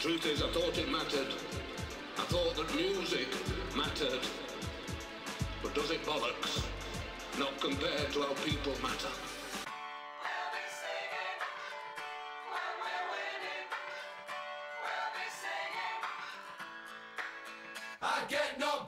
Truth is, I thought it mattered. I thought that music mattered. But does it bollocks? Not compared to how people matter. I get no